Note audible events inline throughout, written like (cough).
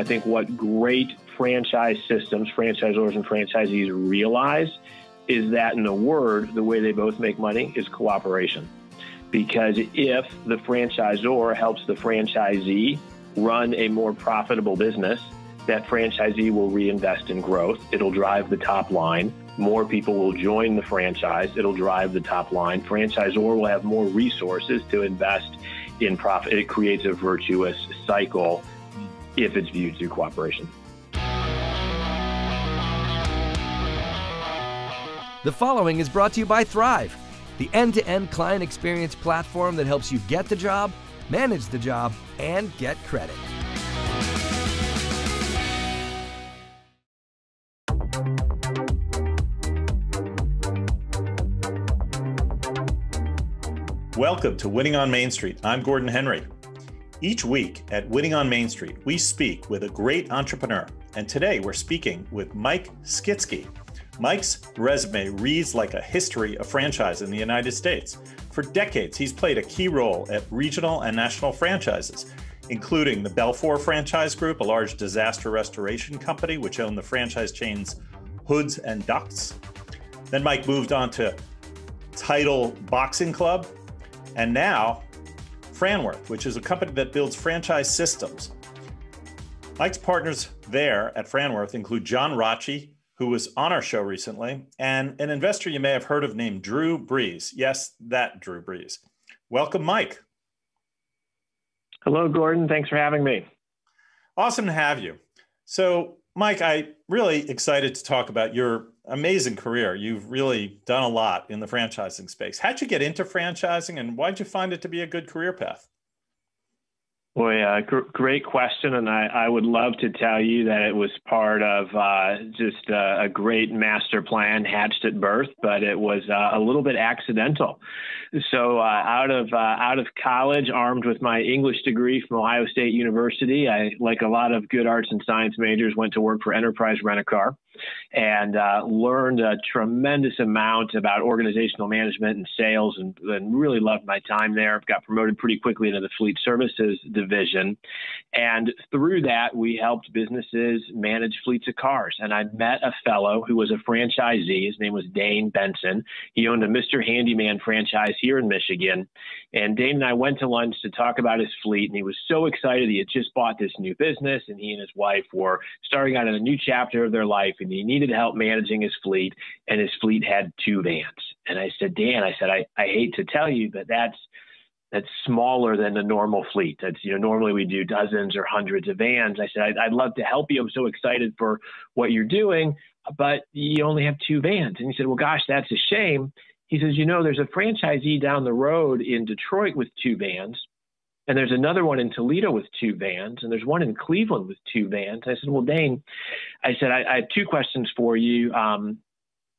I think what great franchise systems, franchisors, and franchisees realize is that, in a word, the way they both make money is cooperation. Because if the franchisor helps the franchisee run a more profitable business, that franchisee will reinvest in growth. It'll drive the top line. More people will join the franchise. It'll drive the top line. Franchisor will have more resources to invest in profit. It creates a virtuous cycle if it's viewed through cooperation. The following is brought to you by Thryv, the end to end client experience platform that helps you get the job, manage the job, and get credit. Welcome to Winning on Main Street. I'm Gordon Henry. Each week at Winning on Main Street, we speak with a great entrepreneur. And today we're speaking with Mike Skitzki. Mike's resume reads like a history of franchise in the United States. For decades, he's played a key role at regional and national franchises, including the Belfor Franchise Group, a large disaster restoration company which owned the franchise chains HOODZ and DUCTZ. Then Mike moved on to Title Boxing Club, and now Franworth, which is a company that builds franchise systems. Mike's partners there at Franworth include John Rotche, who was on our show recently, and an investor you may have heard of named Drew Brees. Yes, that Drew Brees. Welcome, Mike. Hello, Gordon. Thanks for having me. Awesome to have you. So, Mike, I really excited to talk about your amazing career. You've really done a lot in the franchising space. How'd you get into franchising and why'd you find it to be a good career path? Boy, uh, gr- great question, and I, I, would love to tell you that it was part of uh, just uh, a great master plan hatched at birth, but it was uh, a little bit accidental. So, uh, out of uh, out of college, armed with my English degree from Ohio State University, I, like a lot of good arts and science majors, went to work for Enterprise Rent a Car and uh, learned a tremendous amount about organizational management and sales and, and, really loved my time there. Got promoted pretty quickly into the fleet services division. And through that, we helped businesses manage fleets of cars. And I met a fellow who was a franchisee. His name was Dane Benson. He owned a Mr. Handyman franchise here in Michigan. And Dane and I went to lunch to talk about his fleet. And he was so excited. He had just bought this new business and he and his wife were starting out in a new chapter of their life. And he needed help managing his fleet, and his fleet had two vans. And I said, Dan, I said, I, I hate to tell you, but that's that's smaller than a normal fleet. That's you know normally we do dozens or hundreds of vans. I said I'd, I'd, love to help you. I'm so excited for what you're doing, but you only have two vans. And he said, well, gosh, that's a shame. He says, you know, there's a franchisee down the road in Detroit with two vans, and there's another one in Toledo with two vans, and there's one in Cleveland with two vans. I said, Well, Dane, I said, I, I have two questions for you. Um,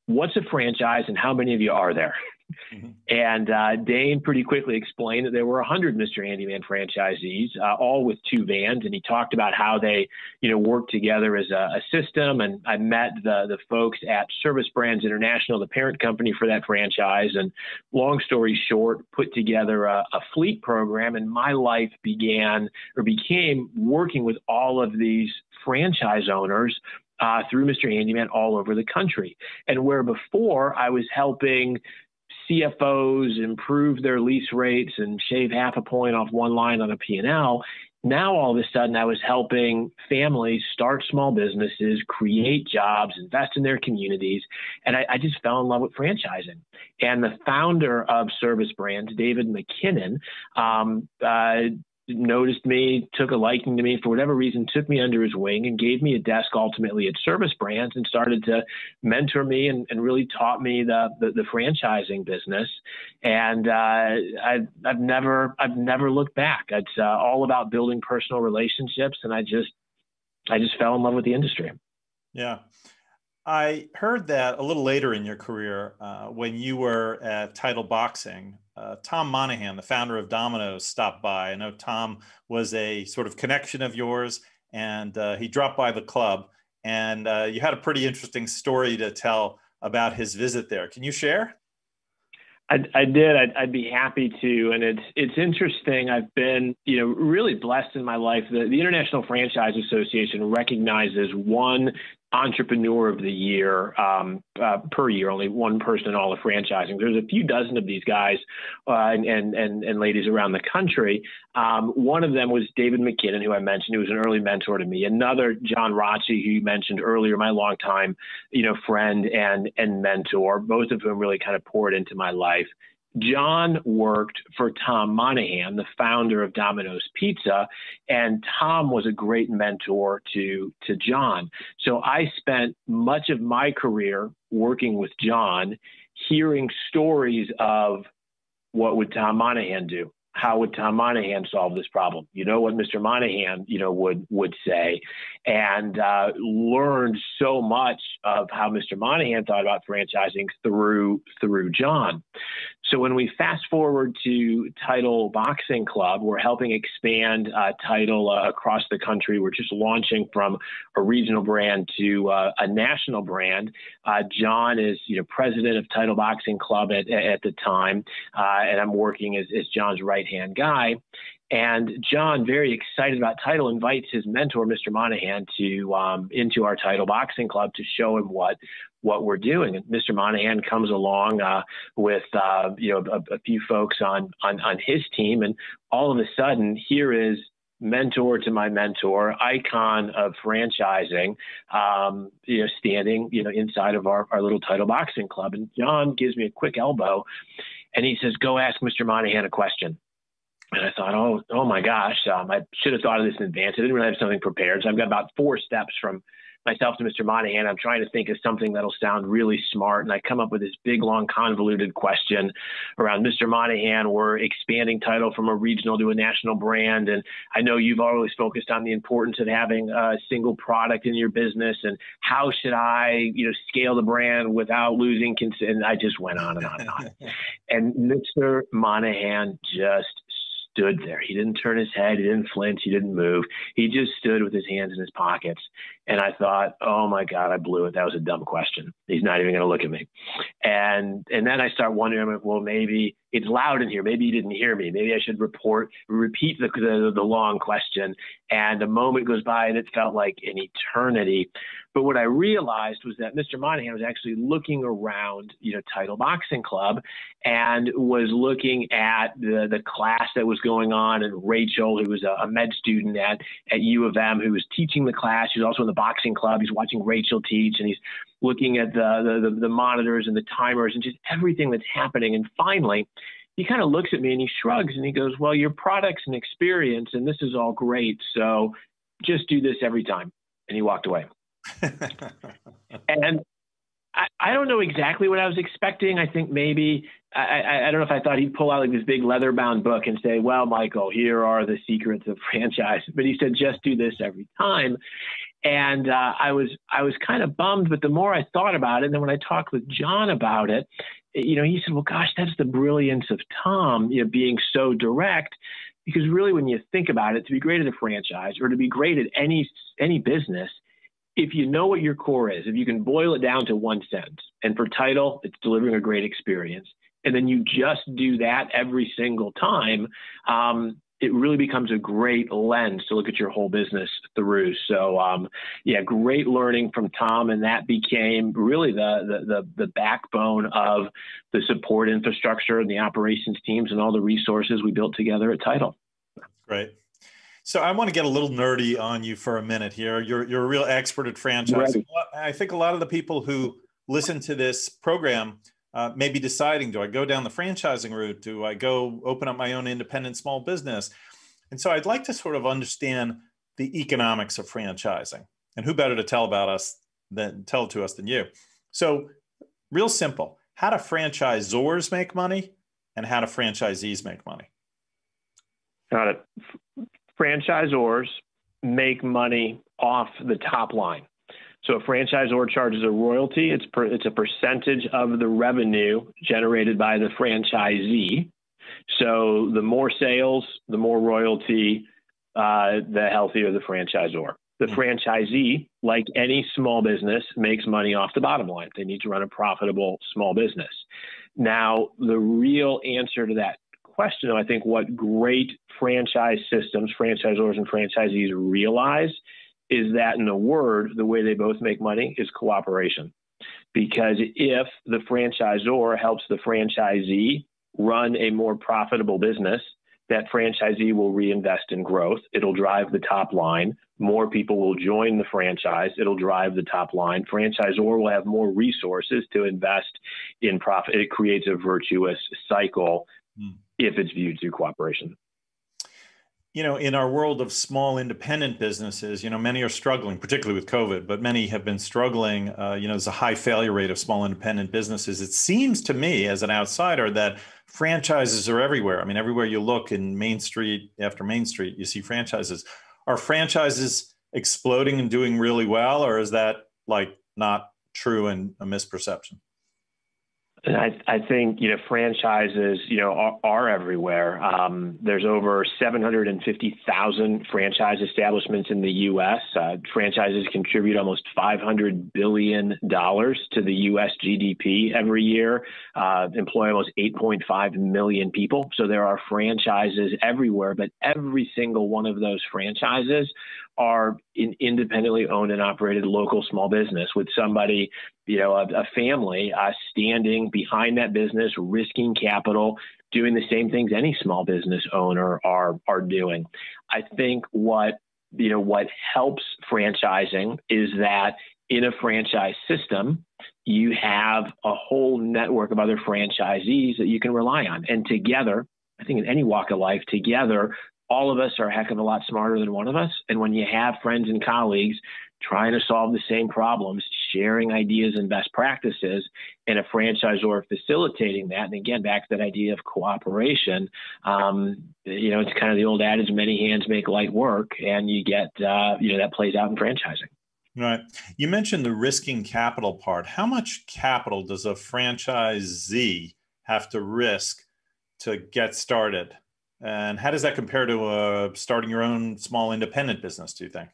what's a franchise and how many of you are there? Mm-hmm. And uh, Dane pretty quickly explained that there were 100 Mr. Handyman franchisees, uh, all with two vans, and he talked about how they, you know, work together as a, a, system. And I met the the folks at Service Brands International, the parent company for that franchise. And long story short, put together a, a fleet program, and my life began or became working with all of these franchise owners uh, through Mr. Handyman all over the country. And where before I was helping CFOs improve their lease rates and shave half a point off one line on a P&L. Now all of a sudden I was helping families start small businesses, create jobs, invest in their communities. And I, I just fell in love with franchising. And the founder of Service Brands, David McKinnon, um, uh, noticed me, took a liking to me for whatever reason, took me under his wing and gave me a desk ultimately at Service Brands and started to mentor me and, and really taught me the, the, the franchising business. And uh, I've, I've never I've never looked back. It's uh, all about building personal relationships, and I just I just fell in love with the industry. Yeah. I heard that a little later in your career uh, when you were at Title Boxing uh, Tom Monaghan, the founder of Domino's, stopped by. I know Tom was a sort of connection of yours, and uh, he dropped by the club. And uh, you had a pretty interesting story to tell about his visit there. Can you share? I, I did. I'd, I'd, be happy to. And it's it's interesting. I've been you know really blessed in my life. The, the International Franchise Association recognizes one entrepreneur of the year um, uh, per year, only one person in all of franchising. There's a few dozen of these guys uh, and, and, and ladies around the country. Um, one of them was David McKinnon, who I mentioned, who was an early mentor to me. Another, John Rotche, who you mentioned earlier, my longtime, you know, friend and and mentor. Both of whom really kind of poured into my life. John worked for Tom Monaghan, the founder of Domino's Pizza, and Tom was a great mentor to, to John. So I spent much of my career working with John, hearing stories of what would Tom Monaghan do? how would Tom Monaghan solve this problem? You know what Mr. Monaghan, you know, would would say, and uh, learned so much of how Mr. Monaghan thought about franchising through through John. So when we fast forward to Title Boxing Club, we're helping expand uh, Title uh, across the country. We're just launching from a regional brand to uh, a national brand. Uh, John is, you know, president of Title Boxing Club at, at the time, uh, and I'm working as, as John's right hand guy. And John, very excited about title, invites his mentor, Mr. Monaghan, to um, into our title boxing club to show him what what we're doing. And Mr. Monaghan comes along uh, with uh, you know a, a, few folks on, on on his team, and all of a sudden, here is mentor to my mentor, icon of franchising, um, you know, standing you know inside of our, our little title boxing club. And John gives me a quick elbow, and he says, "Go ask Mr. Monaghan a question." And I thought, oh, oh my gosh, um, I should have thought of this in advance. I didn't really have something prepared. So I've got about four steps from myself to Mr. Monaghan. I'm trying to think of something that'll sound really smart. And I come up with this big, long, convoluted question around Mr. Monaghan. We're expanding title from a regional to a national brand. And I know you've always focused on the importance of having a single product in your business. And how should I, you know, scale the brand without losing consent? And I just went on and on and on. (laughs) and Mr. Monaghan just stood there. He didn't turn his head. He didn't flinch. He didn't move. He just stood with his hands in his pockets. And I thought, oh my God, I blew it. That was a dumb question. He's not even going to look at me. And and then I start wondering, well, maybe it's loud in here. Maybe he didn't hear me. Maybe I should report, repeat the, the, the long question. And a moment goes by and it felt like an eternity. But what I realized was that Mr. Monaghan was actually looking around, you know, Title Boxing Club and was looking at the, the class that was going on. And Rachel, who was a, a med student at, at U of M, who was teaching the class, she was also in the boxing club. He's watching Rachel teach and he's looking at the, the, the monitors and the timers and just everything that's happening. And finally, he kind of looks at me and he shrugs and he goes, Well, your product's an experience and this is all great. So just do this every time. And he walked away. (laughs) and I, don't know exactly what I was expecting. I think maybe I, I, I, don't know if I thought he'd pull out like this big leather bound book and say, "Well, Michael, here are the secrets of (laughs) franchise." But he said, "Just do this every time." And uh, I was I was kind of bummed, but the more I thought about it, and then when I talked with John about it, you know, he said, "Well, gosh, that's the brilliance of Tom, you know, being so direct." Because really, when you think about it, to be great at a franchise or to be great at any any business, if you know what your core is, if you can boil it down to one sentence, and for title, it's delivering a great experience, and then you just do that every single time, um, it really becomes a great lens to look at your whole business through. So, um, yeah, great learning from Tom, and that became really the, the, the the backbone of the support infrastructure and the operations teams and all the resources we built together at Title. Great. So I want to get a little nerdy on you for a minute here. You're you're a real expert at franchising. I think a lot of the people who listen to this program uh, may be deciding: Do I go down the franchising route? Do I go open up my own independent small business? And so I'd like to sort of understand the economics of franchising. And who better to tell about us than tell it to us than you? So, real simple: How do franchisors make money, and how do franchisees make money? Got it franchisors make money off the top line. So a franchisor charges a royalty. It's per, it's a percentage of the revenue generated by the franchisee. So the more sales, the more royalty, uh, the healthier the franchisor. The hmm. franchisee, like any small business, makes money off the bottom line. They need to run a profitable small business. Now, the real answer to that question, I think what great franchise systems, franchisors and franchisees realize is that in a word, the way they both make money is cooperation. Because if the franchisor helps the franchisee run a more profitable business, that franchisee will reinvest in growth. It'll drive the top line. More people will join the franchise. It'll drive the top line. Franchisor will have more resources to invest in profit. It creates a virtuous cycle mm. if it's viewed through cooperation you know, in our world of small independent businesses, you know, many are struggling, particularly with COVID, but many have been struggling. Uh, you know, there's a high failure rate of small independent businesses. It seems to me, as an outsider, that franchises are everywhere. I mean, everywhere you look in Main Street after Main Street, you see franchises. Are franchises exploding and doing really well, or is that like not true and a misperception? And I, I think you know franchises you know are, are everywhere. Um, there's over 750,000 franchise establishments in the U.S. Uh, franchises contribute almost 500 billion dollars to the U.S. GDP every year. Uh, employ almost 8.5 million people. So there are franchises everywhere. But every single one of those franchises are in independently owned and operated local small business with somebody, you know, a, a family uh, standing behind that business, risking capital, doing the same things any small business owner are are doing. I think what you know what helps franchising is that in a franchise system, you have a whole network of other franchisees that you can rely on, and together. I think in any walk of life, together all of us are a heck of a lot smarter than one of us. And when you have friends and colleagues trying to solve the same problems, sharing ideas and best practices, and a franchisor facilitating that, and again, back to that idea of cooperation, um, you know, it's kind of the old adage, many hands make light work, and you get, uh, you know, that plays out in franchising. Right. You mentioned the risking capital part. How much capital does a franchisee have to risk to get started? And how does that compare to uh, starting your own small independent business, do you think?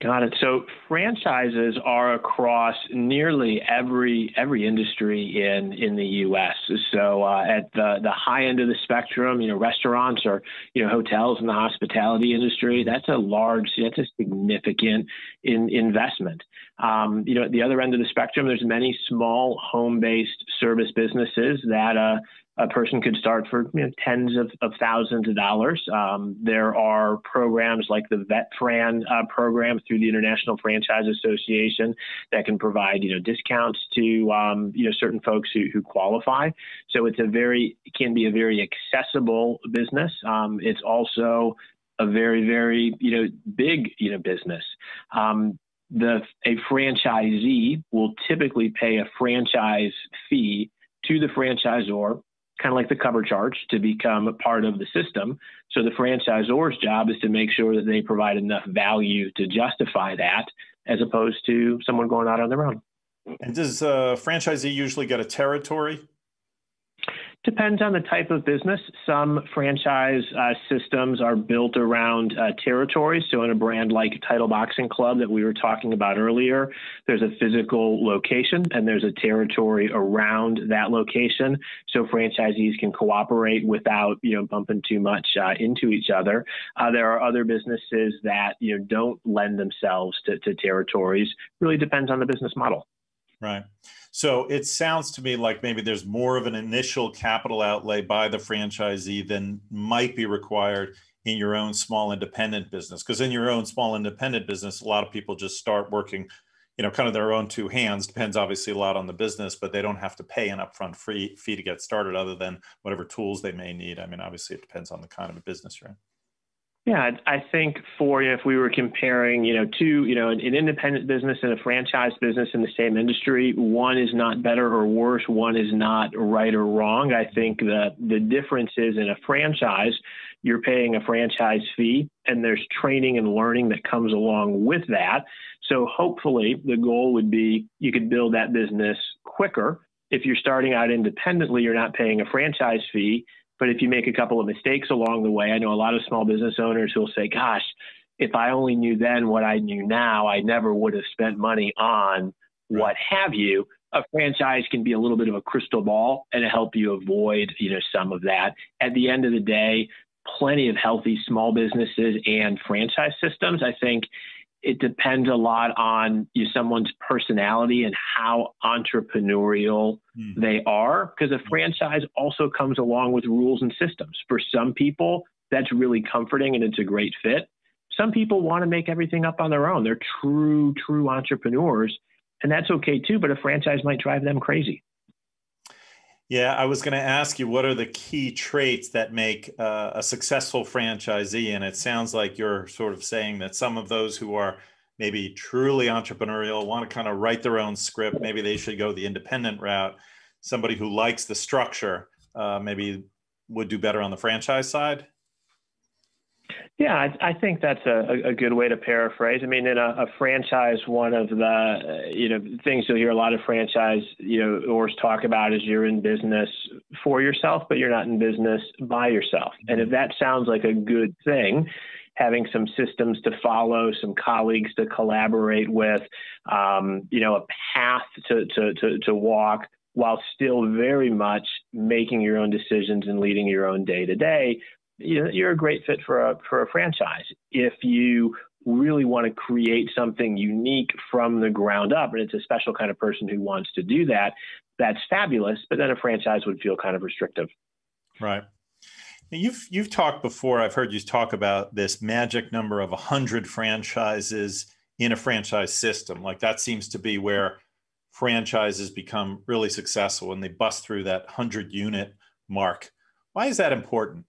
Got it. So franchises are across nearly every every industry in in the U.S. So uh, at the the high end of the spectrum, you know, restaurants or you know hotels in the hospitality industry, that's a large, that's a significant in, investment. Um, you know, at the other end of the spectrum, there's many small home-based service businesses that uh, a person could start for you know, tens of, of, thousands of dollars. Um, there are programs like the VetFran uh, program through the International Franchise Association that can provide you know discounts to um, you know certain folks who, who qualify. So it's a very it can be a very accessible business. Um, it's also a very very you know big you know business. Um, the a franchisee will typically pay a franchise fee to the franchisor kind of like the cover charge to become a part of the system. So the franchisor's job is to make sure that they provide enough value to justify that, as opposed to someone going out on their own. And does a franchisee usually get a territory Depends on the type of business. Some franchise uh, systems are built around uh, territories. So, in a brand like Title Boxing Club that we were talking about earlier, there's a physical location and there's a territory around that location. So, franchisees can cooperate without, you know, bumping too much uh, into each other. Uh, there are other businesses that, you know, don't lend themselves to, to territories. Really depends on the business model. Right. So it sounds to me like maybe there's more of an initial capital outlay by the franchisee than might be required in your own small independent business. Because in your own small independent business, a lot of people just start working, you know, kind of their own two hands. Depends obviously a lot on the business, but they don't have to pay an upfront free fee to get started other than whatever tools they may need. I mean, obviously it depends on the kind of a business you're in. Yeah, I think for you, if we were comparing, you know, two, you know, an, independent business and a franchise business in the same industry, one is not better or worse, one is not right or wrong. I think that the difference is in a franchise, you're paying a franchise fee, and there's training and learning that comes along with that. So hopefully, the goal would be you could build that business quicker. If you're starting out independently, you're not paying a franchise fee but if you make a couple of mistakes along the way, I know a lot of small business owners who'll say, gosh, if I only knew then what I knew now, I never would have spent money on what have you. a franchise can be a little bit of a crystal ball and help you avoid, you know, some of that. At the end of the day, plenty of healthy small businesses and franchise systems. I think it depends a lot on you someone's personality and how entrepreneurial mm. they are because a franchise also comes along with rules and systems. For some people that's really comforting and it's a great fit. Some people want to make everything up on their own. They're true true entrepreneurs and that's okay too but a franchise might drive them crazy yeah, I was going to ask you what are the key traits that make uh, a successful franchisee? And it sounds like you're sort of saying that some of those who are maybe truly entrepreneurial want to kind of write their own script. Maybe they should go the independent route. Somebody who likes the structure uh, maybe would do better on the franchise side. Yeah, I, I think that's a, a, good way to paraphrase. I mean, in a, a, franchise, one of the you know things you'll hear a lot of franchise you know owners talk about is you're in business for yourself, but you're not in business by yourself. And if that sounds like a good thing, having some systems to follow, some colleagues to collaborate with, um, you know, a path to, to, to, to walk while still very much making your own decisions and leading your own day to day you're a great fit for a for a franchise. If you really want to create something unique from the ground up, and it's a special kind of person who wants to do that, that's fabulous. But then a franchise would feel kind of restrictive. Right. now You've you've talked before. I've heard you talk about this magic number of hundred franchises in a franchise system. Like that seems to be where franchises become really successful and they bust through that hundred unit mark. Why is that important?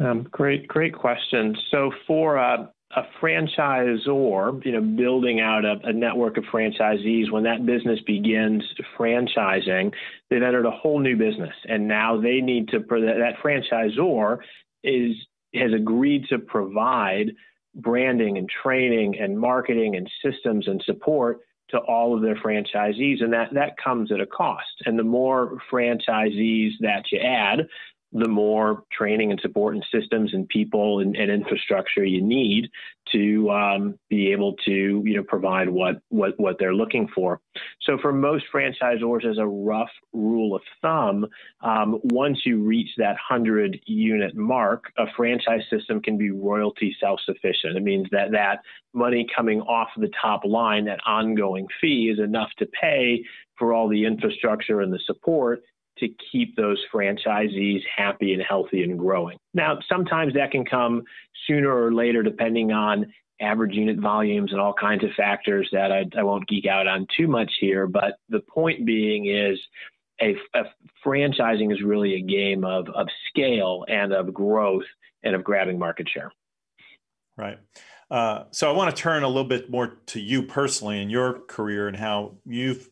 Um, great, great question. So for a, a franchisor, you know, building out a, a, network of franchisees, when that business begins franchising, they've entered a whole new business, and now they need to. That franchisor is has agreed to provide branding and training and marketing and systems and support to all of their franchisees, and that that comes at a cost. And the more franchisees that you add, the more training and support and systems and people and, and infrastructure you need to um, be able to you know provide what what what they're looking for. So for most franchisors, as a rough rule of thumb, um, once you reach that hundred unit mark, a franchise system can be royalty self sufficient. It means that that money coming off the top line, that ongoing fee, is enough to pay for all the infrastructure and the support to keep those franchisees happy and healthy and growing. Now, sometimes that can come sooner or later, depending on average unit volumes and all kinds of factors that I, I won't geek out on too much here. But the point being is, a, a franchising is really a game of, of scale and of growth and of grabbing market share. Right. Uh, so I want to turn a little bit more to you personally and your career and how you've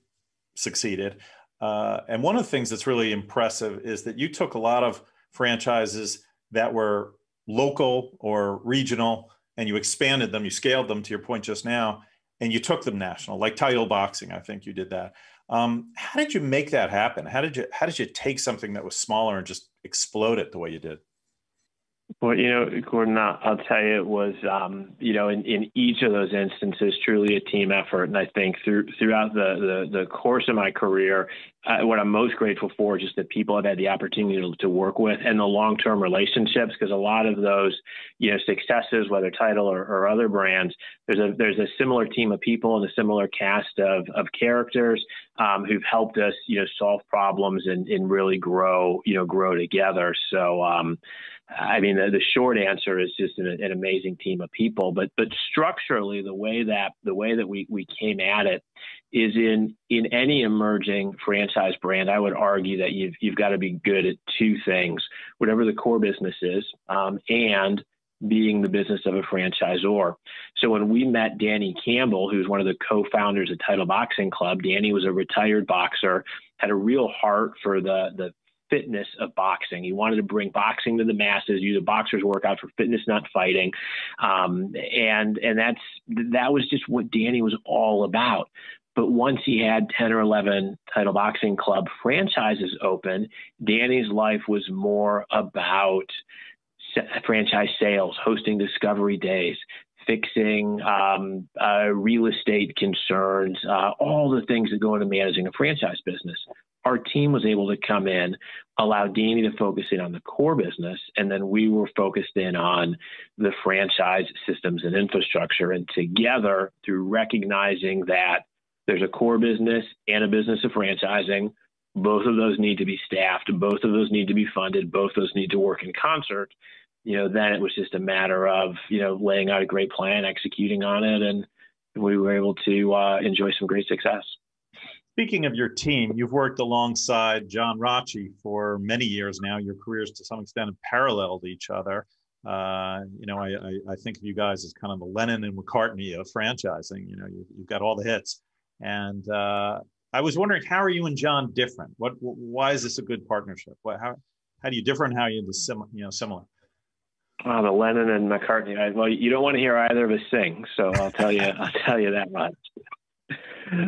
succeeded. Uh, and one of the things that's really impressive is that you took a lot of franchises that were local or regional and you expanded them, you scaled them to your point just now, and you took them national, like title boxing. I think you did that. Um, how did you make that happen? How did you how did you take something that was smaller and just explode it the way you did? Well, you know, Gordon, I'll tell you, it was, um, you know, in, in each of those instances, truly a team effort. And I think through, throughout the, the, the course of my career, uh, what I'm most grateful for is just that people I've had the opportunity to, to work with and the long-term relationships, because a lot of those, you know, successes, whether title or, or other brands, there's a there's a similar team of people and a similar cast of, of characters um, who've helped us, you know, solve problems and, and really grow, you know, grow together. So, um, I mean, the, the short answer is just an, an, amazing team of people. But but structurally, the way that the way that we we came at it is in in any emerging franchise brand. I would argue that you've you've got to be good at two things, whatever the core business is, um, and being the business of a franchisor. So when we met Danny Campbell, who's one of the co-founders of Title Boxing Club, Danny was a retired boxer, had a real heart for the the fitness of boxing. He wanted to bring boxing to the masses, use a boxer's workout for fitness, not fighting. Um, and and that's that was just what Danny was all about. But once he had 10 or 11 title boxing club franchises open, Danny's life was more about franchise sales, hosting discovery days, fixing, um, uh, real estate concerns, uh, all the things that go into managing a franchise business. Our team was able to come in, allow Danny to focus in on the core business, and then we were focused in on the franchise systems and infrastructure. And together, through recognizing that there's a core business and a business of franchising, both of those need to be staffed, both of those need to be funded, both those need to work in concert you know, then it was just a matter of, you know, laying out a great plan, executing on it, and we were able to uh, enjoy some great success. Speaking of your team, you've worked alongside John Rotche for many years now. Your careers, to some extent, have paralleled each other. Uh, you know, I, I, I, think of you guys as kind of the Lennon and McCartney of franchising. You know, you, have got all the hits. And uh, I was wondering, how are you and John different? What, why is this a good partnership? What, how, how do you differ and how are you, sim, you know, similar? Oh, the Lennon and McCartney. Well, you don't want to hear either of us sing, so I'll tell you. (laughs) I'll tell you that much.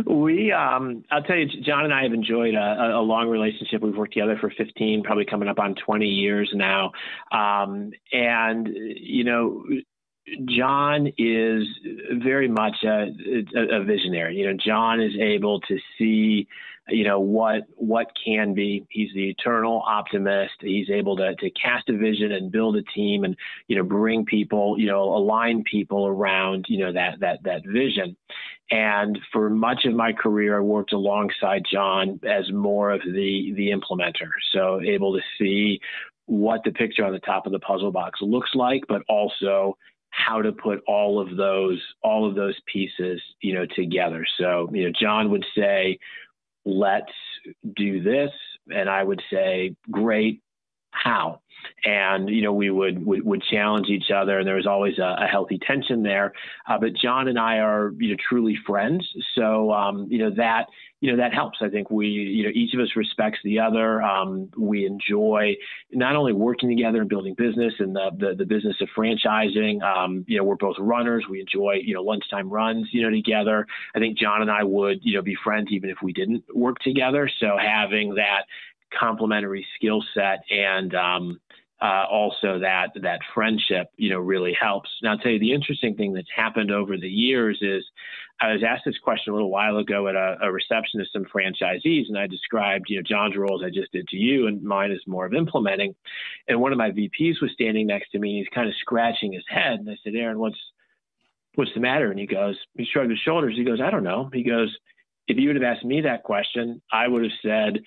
We, um, I'll tell you, John and I have enjoyed a, a, long relationship. We've worked together for 15, probably coming up on 20 years now. Um, and, you know, John is very much a, a, visionary. You know, John is able to see you know what what can be. He's the eternal optimist. He's able to to cast a vision and build a team and you know bring people you know align people around you know that that that vision. And for much of my career, I worked alongside John as more of the the implementer. So able to see what the picture on the top of the puzzle box looks like, but also how to put all of those all of those pieces you know together so you know john would say let's do this. And I would say, great, how? And you know, we would would, would challenge each other, and there was always a, a healthy tension there. Uh, but John and I are you know truly friends, so um, you know that you know that helps. I think we you know each of us respects the other. Um, we enjoy not only working together and building business and the the, the business of franchising. Um, you know, we're both runners. We enjoy you know lunchtime runs you know together. I think John and I would you know be friends even if we didn't work together. So having that complementary skill set and um, uh, also that that friendship, you know, really helps. Now, I'll tell you the interesting thing that's happened over the years is I was asked this question a little while ago at a, a reception of some franchisees, and I described, you know, John's roles I just did to you, and mine is more of implementing. And one of my VPs was standing next to me, and he's kind of scratching his head, and I said, Aaron, what's what's the matter? And he goes, he shrugged his shoulders. He goes, I don't know. He goes, if you would have asked me that question, I would have said,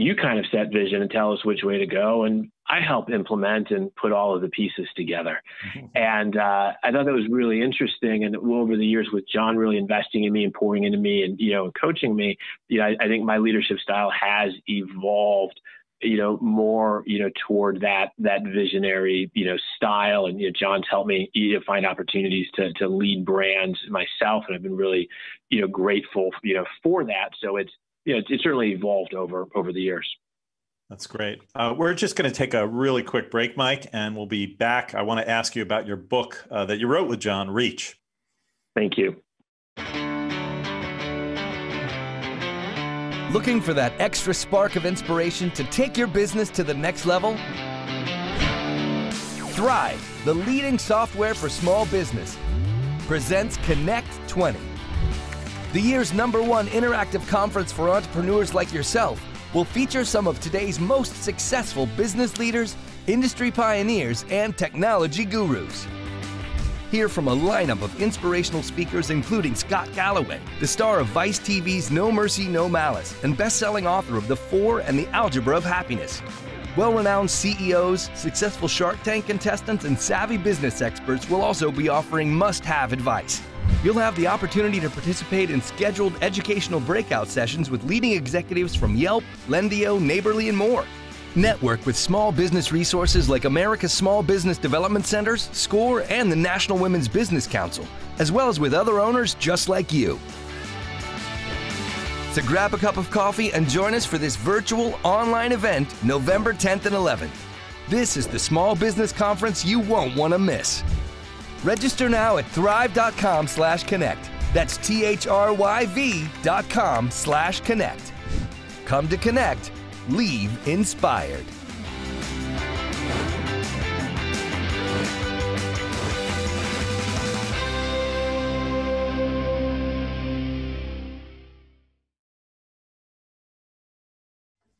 you kind of set vision and tell us which way to go. And I help implement and put all of the pieces together. Mm-hmm. And uh, I thought that was really interesting. And over the years, with John really investing in me and pouring into me and, you know, coaching me, you know, I, I think my leadership style has evolved you know more you know toward that that visionary you know style and you know john's helped me you know, find opportunities to to lead brands myself and i've been really you know grateful you know for that so it's yeah, it, it certainly evolved over over the years. That's great. Uh, we're just going to take a really quick break, Mike, and we'll be back. I want to ask you about your book uh, that you wrote with John, Reach. Thank you. Looking for that extra spark of inspiration to take your business to the next level? Thryv, the leading software for small business, presents Connect 20 the year's number one interactive conference for entrepreneurs like yourself will feature some of today's most successful business leaders, industry pioneers, and technology gurus. Hear from a lineup of inspirational speakers, including Scott Galloway, the star of Vice TV's No Mercy, No Malice, and best selling author of The Four and the Algebra of Happiness. Well renowned CEOs, successful Shark Tank contestants, and savvy business experts will also be offering must have advice. You'll have the opportunity to participate in scheduled educational breakout sessions with leading executives from Yelp, Lendio, Neighborly, and more. Network with small business resources like America's Small Business Development Centers, SCORE, and the National Women's Business Council, as well as with other owners just like you. So grab a cup of coffee and join us for this virtual online event November 10th and 11th. This is the small business conference you won't want to miss. Register now at thryv.com slash connect. That's T-H-R-Y-V dot com slash connect. Come to connect, leave inspired.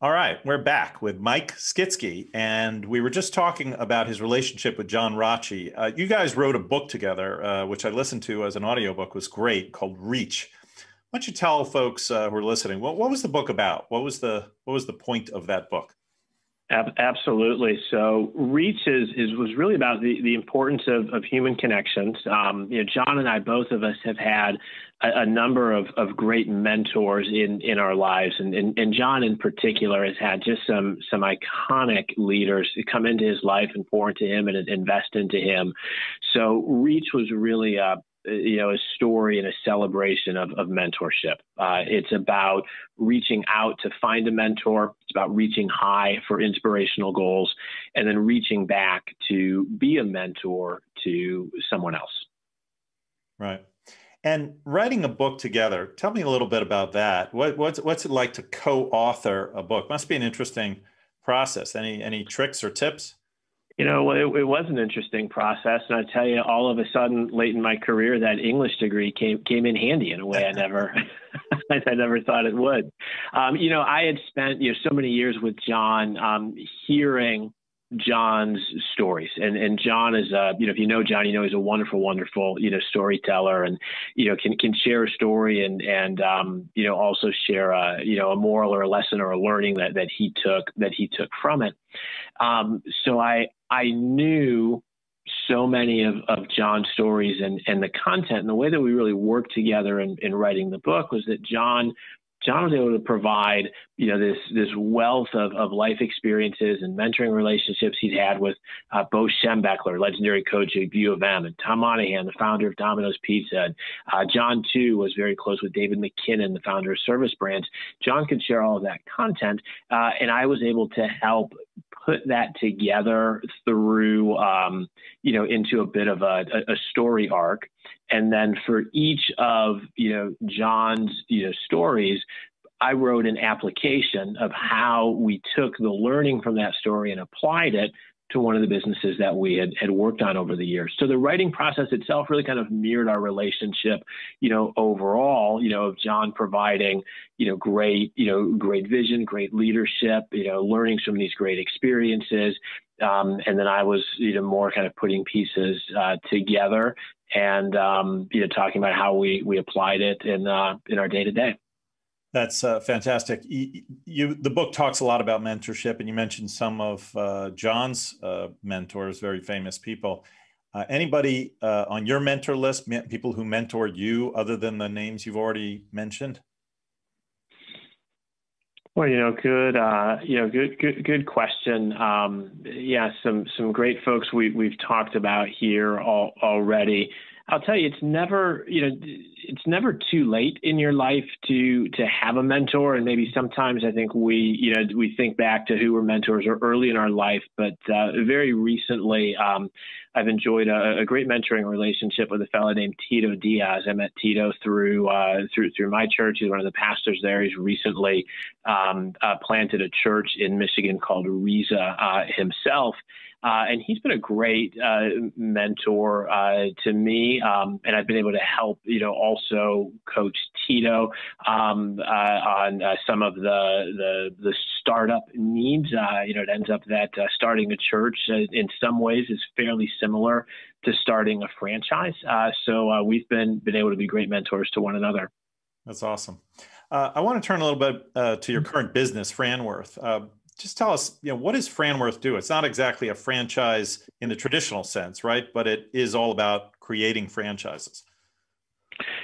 All right, we're back with Mike Skitzki, and we were just talking about his relationship with John Rotche. Uh, you guys wrote a book together, uh, which I listened to as an audiobook, was great, called Reach. Why don't you tell folks uh, who are listening what, what was the book about? What was the what was the point of that book? Absolutely. So, Reach is, is was really about the, the importance of, of human connections. Um, you know, John and I, both of us, have had a, a, number of, of great mentors in, in our lives, and, and, and John in particular has had just some some iconic leaders come into his life and pour into him and invest into him. So, Reach was really a, you know, a story and a celebration of, of mentorship. Uh, it's about reaching out to find a mentor. It's about reaching high for inspirational goals and then reaching back to be a mentor to someone else. Right. And writing a book together, tell me a little bit about that. What, what's, what's it like to co-author a book? Must be an interesting process. Any, any tricks or tips? You know, it, it, was an interesting process, and I tell you, all of a sudden, late in my career, that English degree came came in handy in a way I never, (laughs) I never thought it would. Um, you know, I had spent you know so many years with John, um, hearing John's stories, and and John is uh, you know if you know John, you know he's a wonderful, wonderful you know storyteller, and you know can can share a story and and um, you know also share a you know a moral or a lesson or a learning that that he took that he took from it. Um, so I I knew so many of, of John's stories and, and the content and the way that we really worked together in, in writing the book was that John John was able to provide, you know, this this wealth of, of life experiences and mentoring relationships he'd had with uh, Bo Schembechler, legendary coach at U of M, and Tom Monaghan, the founder of Domino's Pizza. And, uh, John too was very close with David McKinnon, the founder of Service Brands. John could share all of that content, uh, and I was able to help put that together through, um, you know, into a bit of a, a, story arc. And then for each of, you know, John's, you know, stories, I wrote an application of how we took the learning from that story and applied it to one of the businesses that we had, had worked on over the years. So the writing process itself really kind of mirrored our relationship, you know, overall, you know, of John providing, you know, great, you know, great vision, great leadership, you know, learning from these great experiences. Um, and then I was, you know, more kind of putting pieces uh, together and, um, you know, talking about how we, we applied it in, uh, in our day to day. That's uh, fantastic. You, you, the book talks a lot about mentorship, and you mentioned some of uh, John's uh, mentors, very famous people. Uh, anybody uh, on your mentor list, people who mentored you, other than the names you've already mentioned? Well, you know, good, uh, you know, good, good, good question. Um, yeah, some some great folks we we've talked about here all, already. I'll tell you, it's never, you know, it's never too late in your life to to have a mentor. And maybe sometimes I think we, you know, we think back to who were mentors or early in our life. But uh, very recently, um, I've enjoyed a, a, great mentoring relationship with a fellow named Tito Diaz. I met Tito through uh, through through my church. He's one of the pastors there. He's recently um, uh, planted a church in Michigan called Reza uh, himself. Uh, and he's been a great uh, mentor uh, to me, um, and I've been able to help, you know, also coach Tito um, uh, on uh, some of the, the, the startup needs. Uh, you know, it ends up that starting a church in some ways is fairly similar to starting a franchise. so we've been been able to be great mentors to one another. That's awesome. I want to turn a little bit to your current business, Franworth just tell us, you know, what does Franworth do? It's not exactly a franchise in the traditional sense, right? But it is all about creating franchises.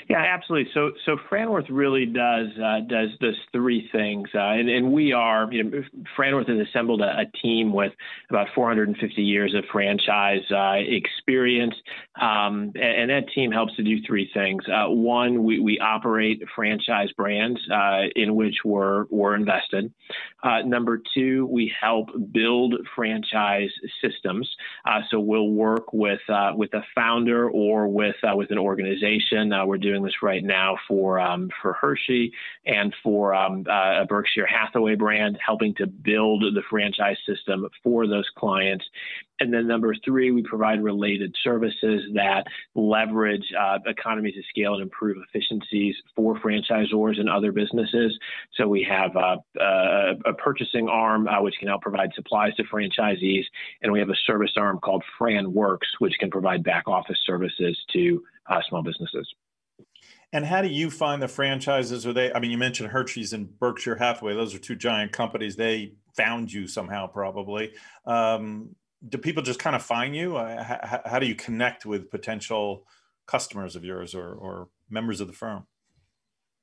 Yeah, absolutely. So, so Franworth really does uh, does does three things, uh, and, and we are, you know, Franworth has assembled a, a team with about 450 years of franchise uh, experience, um, and, and, that team helps to do three things. Uh, one, we, we operate franchise brands uh, in which we're we're invested. Uh, number two, we help build franchise systems. so we'll work with with a founder or with with an organization. we're doing doing this right now for um, for Hershey and for um, uh, a Berkshire Hathaway brand, helping to build the franchise system for those clients. and then number three, we provide related services that leverage uh, economies of scale and improve efficiencies for franchisors and other businesses. So we have uh, uh, a purchasing arm uh, which can help provide supplies to franchisees, and we have a service arm called Fran Works, which can provide back office services to uh, small businesses. And how do you find the franchises? Are they? I mean, you mentioned Hershey's and Berkshire Hathaway; those are two giant companies. They found you somehow, probably. Um, do people just kind of find you? Uh, how, how, do you connect with potential customers of yours or, or members of the firm?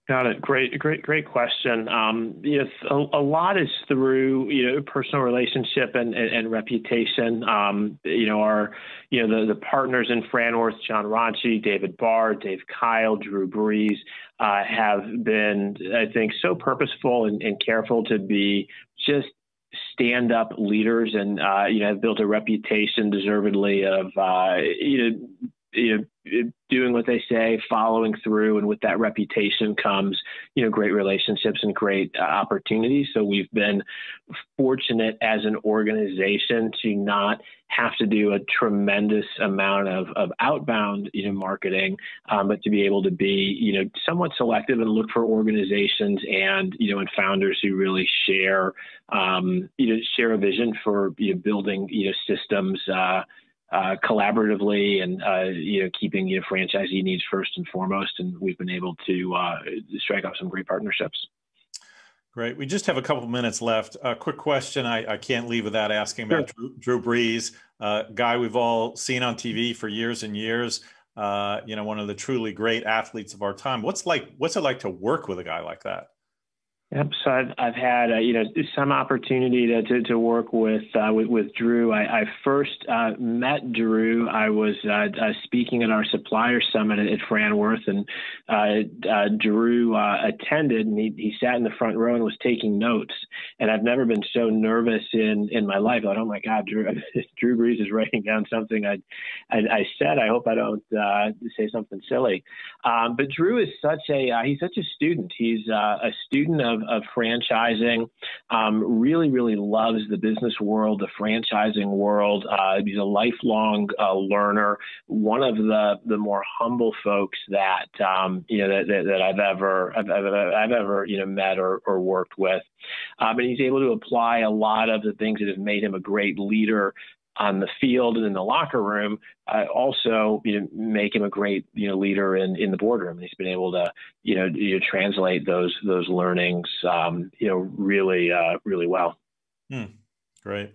Got it. Great, great, great question. Um, yes, a, a, lot is through you know personal relationship and, and, and reputation. Um, you know, our you know the the partners in Franworth, John Rotche, David Barr, Dave Kyle, Drew Brees, uh, have been I think so purposeful and, and careful to be just stand up leaders and uh, you know have built a reputation deservedly of uh, you know you know, doing what they say, following through, and with that reputation comes, you know, great relationships and great uh, opportunities. So we've been fortunate as an organization to not have to do a tremendous amount of, of outbound, you know, marketing, um, but to be able to be, you know, somewhat selective and look for organizations and, you know, and founders who really share, um, you know, share a vision for you know, building, you know, systems. Uh, uh, collaboratively and uh, you know keeping you know, franchisee needs first and foremost. And we've been able to uh, strike up some great partnerships. Great. We just have a couple minutes left. A quick question I, I can't leave without asking about sure. Drew, Drew, Brees, uh, guy we've all seen on TV for years and years. Uh, you know, one of the truly great athletes of our time. What's like? What's it like to work with a guy like that? Yep. So I've I've had uh, you know some opportunity to to, to work with, uh, with, with Drew. I, I first uh, met Drew. I was uh, uh, speaking at our supplier summit at, at Franworth, and uh, Drew attended, and he, he sat in the front row and was taking notes. And I've never been so nervous in in my life. Thought, oh my God, Drew (laughs) Drew Brees is writing down something I I, I said. I hope I don't say something silly. Um, but Drew is such a he's such a student. He's a student of of franchising. Um, really, really loves the business world, the franchising world. Uh, he's a lifelong uh, learner. One of the the more humble folks that um, you know that, that, that, I've ever I've, I've, I've, ever you know met or, or worked with. Um, and he's able to apply a lot of the things that have made him a great leader on the field and in the locker room, uh, also you know make him a great you know leader in in the boardroom. He's been able to you know, you know translate those those learnings um, you know really uh, really well. Hmm. Great.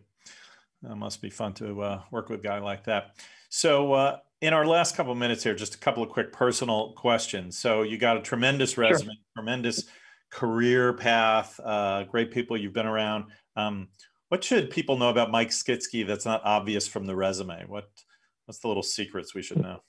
That must be fun to uh, work with a guy like that. So uh, in our last couple of minutes here, just a couple of quick personal questions. So you got a tremendous resume, sure. tremendous career path, uh, great people you've been around. Um, what should people know about Mike Skitzki that's not obvious from the resume? What what's the little secrets we should (laughs) know?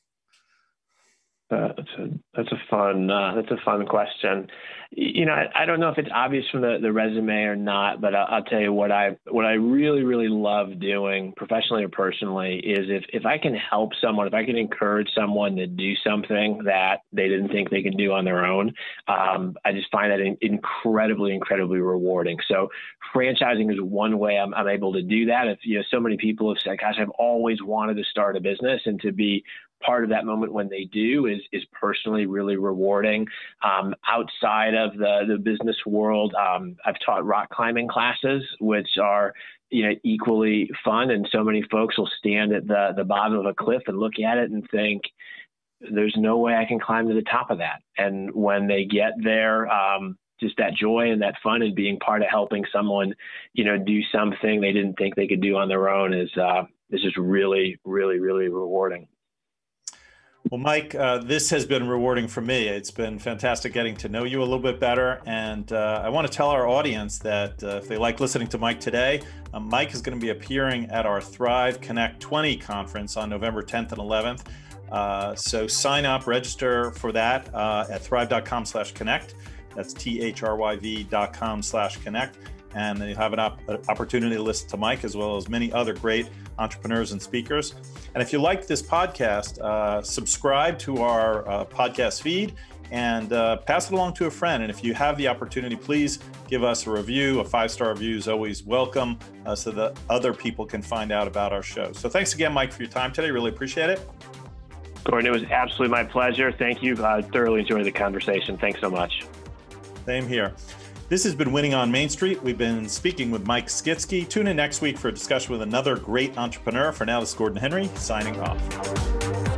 That's a that's a fun uh, that's a fun question. You know, I, I, don't know if it's obvious from the, the resume or not, but I'll, I'll, tell you what I what I really really love doing, professionally or personally, is if if I can help someone, if I can encourage someone to do something that they didn't think they could do on their own, um, I just find that in, incredibly incredibly rewarding. So franchising is one way I'm, I'm able to do that. If you know, so many people have said, "Gosh, I've always wanted to start a business," and to be part of that moment when they do is is personally really rewarding. Um, outside of the the business world, um, I've taught rock climbing classes, which are you know equally fun, and so many folks will stand at the the bottom of a cliff and look at it and think. There's no way I can climb to the top of that. And when they get there, um, just that joy and that fun and being part of helping someone, you know, do something they didn't think they could do on their own is uh, is just really, really, really rewarding. Well, Mike, uh, this has been rewarding for me. It's been fantastic getting to know you a little bit better. And uh, I want to tell our audience that uh, if they like listening to Mike today, uh, Mike is going to be appearing at our Thryv Connect 20 conference on November 10th and 11th. Uh, so sign up, register for that uh, at thryv.com slash connect. That's T-H-R-Y-V dot com slash connect. And you have an op- opportunity to listen to Mike as well as many other great entrepreneurs and speakers. And if you like this podcast, uh, subscribe to our uh, podcast feed and uh, pass it along to a friend. And if you have the opportunity, please give us a review. A five star review is always welcome uh, so that other people can find out about our show. So thanks again, Mike, for your time today. Really appreciate it. Gordon, it was absolutely my pleasure. Thank you. I thoroughly enjoyed the conversation. Thanks so much. Same here. This has been Winning on Main Street. We've been speaking with Mike Skitzki. Tune in next week for a discussion with another great entrepreneur. For now, this is Gordon Henry signing off.